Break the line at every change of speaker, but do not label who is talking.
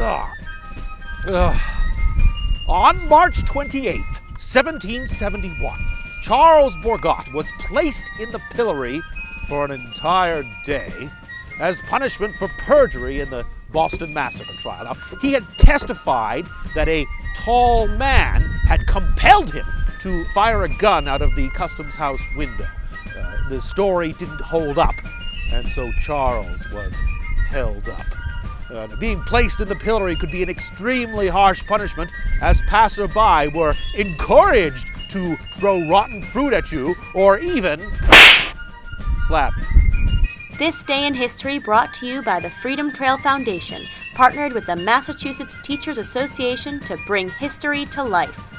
Ugh. Ugh. On March 28, 1771, Charles Bourgatte was placed in the pillory for an entire day as punishment for perjury in the Boston Massacre trial. Now, he had testified that a tall man had compelled him to fire a gun out of the customs house window. Uh, the story didn't hold up, and so Charles was held up. Uh, being placed in the pillory could be an extremely harsh punishment, as passerby were encouraged to throw rotten fruit at you or even slap.
This Day in History brought to you by the Freedom Trail Foundation, partnered with the Massachusetts Teachers Association to bring history to life.